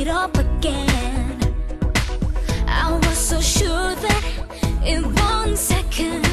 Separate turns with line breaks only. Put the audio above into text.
it again. I was so sure that in one second